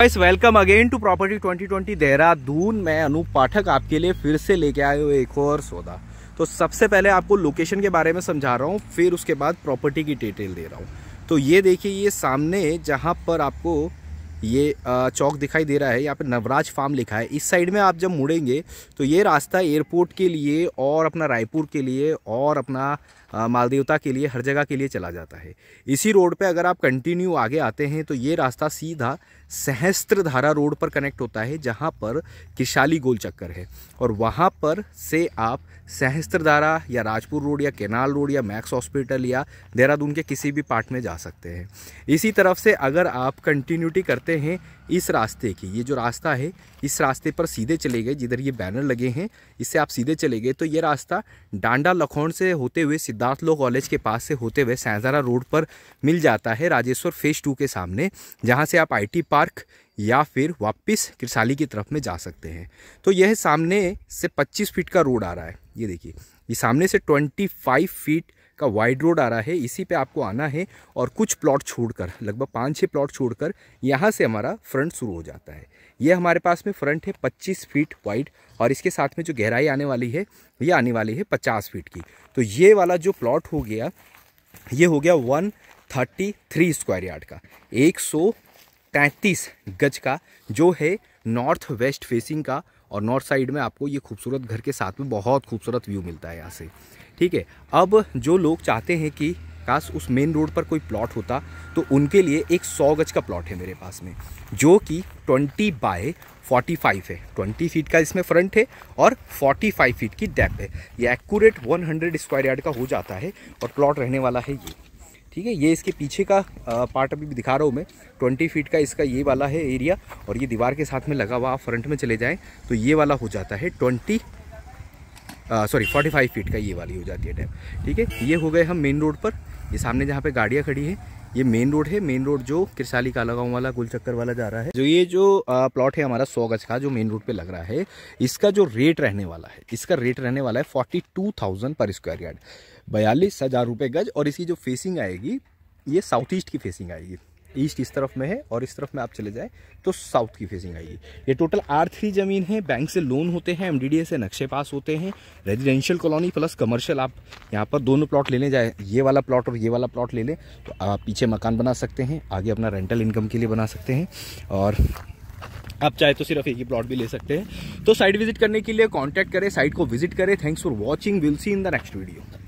Guys welcome again to property 2020 Dehradun मैं अनूप पाठक आपके लिए फिर से लेके आए हुए एक और सौदा। तो सबसे पहले आपको लोकेशन के बारे में समझा रहा हूँ, फिर उसके बाद प्रॉपर्टी की डिटेल दे रहा हूँ। तो ये देखिए, ये सामने जहाँ पर आपको ये चौक दिखाई दे रहा है, यहाँ पे नवराज फार्म लिखा है। इस साइड में आप जब मुड़ेंगे तो ये रास्ता एयरपोर्ट के लिए और अपना रायपुर के लिए और अपना मालदेवता के लिए, हर जगह के लिए चला जाता है। इसी रोड पे अगर आप कंटिन्यू आगे आते हैं तो ये रास्ता सीधा सहस्त्र धारा रोड पर कनेक्ट होता है, जहाँ पर किशाली गोल चक्कर है। और वहाँ पर से आप सहस्त्र धारा या राजपुर रोड या केनाल रोड या मैक्स हॉस्पिटल या देहरादून के किसी भी पार्ट में जा सकते हैं। इसी तरफ़ से अगर आप कंटिन्यूटी करते हैं इस रास्ते की। ये जो रास्ता है, इस रास्ते पर सीधे चले गए, जिधर ये बैनर लगे हैं, इससे आप सीधे चले गए तो ये रास्ता डांडा लखौड़ से होते हुए सिद्धार्थ लो कॉलेज के पास से होते हुए सैजारा रोड पर मिल जाता है, राजेश्वर फ़ेज़ टू के सामने, जहाँ से आप आईटी पार्क या फिर वापस किरसाली की तरफ़ में जा सकते हैं। तो यह सामने से 25 फीट का रोड आ रहा है। ये देखिए, ये सामने से 25 फीट का वाइड रोड आ रहा है, इसी पे आपको आना है और कुछ प्लॉट छोड़कर, लगभग पाँच छः प्लॉट छोड़कर यहाँ से हमारा फ्रंट शुरू हो जाता है। ये हमारे पास में फ्रंट है 25 फीट वाइड और इसके साथ में जो गहराई आने वाली है, ये आने वाली है 50 फीट की। तो ये वाला जो प्लॉट हो गया, ये हो गया one thirty three square yard का, एक सौ तैंतीस गज का जो है नॉर्थ वेस्ट फेसिंग का और नॉर्थ साइड में आपको ये खूबसूरत घर के साथ में बहुत खूबसूरत व्यू मिलता है यहाँ से। ठीक है, अब जो लोग चाहते हैं कि काश उस मेन रोड पर कोई प्लॉट होता तो उनके लिए एक सौ गज का प्लॉट है मेरे पास में, जो कि ट्वेंटी बाय फोर्टी फाइव है। ट्वेंटी फीट का इसमें फ्रंट है और फोर्टी फाइव फीट की डेप है। ये accurate one hundred square yard का हो जाता है और प्लॉट रहने वाला है ये। ठीक है, ये इसके पीछे का पार्ट अभी दिखा रहा हूँ मैं। ट्वेंटी फीट का इसका ये वाला है एरिया और ये दीवार के साथ में लगा हुआ, आप फ्रंट में चले जाएँ तो ये वाला हो जाता है twenty sorry forty five feet का ये वाली हो जाती है डैम ठीक है, ये हो गए हम मेन रोड पर। ये सामने जहाँ पे गाड़ियाँ खड़ी हैं ये मेन रोड है। मेन रोड जो किरसाली काला गाँव वाला गुल चक्कर वाला जा रहा है। जो ये जो प्लॉट है हमारा सौ गज का, जो मेन रोड पे लग रहा है, इसका जो रेट रहने वाला है, इसका रेट रहने वाला है forty two thousand per square yard बयालीस हज़ार रुपये गज और इसकी जो फेसिंग आएगी, ये साउथ ईस्ट की फेसिंग आएगी। ईस्ट इस तरफ़ में है और इस तरफ़ में आप चले जाए तो साउथ की फेसिंग आएगी। ये टोटल आर थ्री ज़मीन है बैंक से लोन होते हैं एमडीडीए से नक्शे पास होते हैं रेजिडेंशियल कॉलोनी प्लस कमर्शियल आप यहाँ पर दोनों प्लॉट लेने जाए, ये वाला प्लॉट और ये वाला प्लॉट ले लें तो आप पीछे मकान बना सकते हैं, आगे अपना रेंटल इनकम के लिए बना सकते हैं, और आप चाहे तो सिर्फ़ एक ही प्लॉट भी ले सकते हैं। तो साइट विज़िट करने के लिए कॉन्टैक्ट करें साइट को विज़िट करें thanks for watching will see in the next video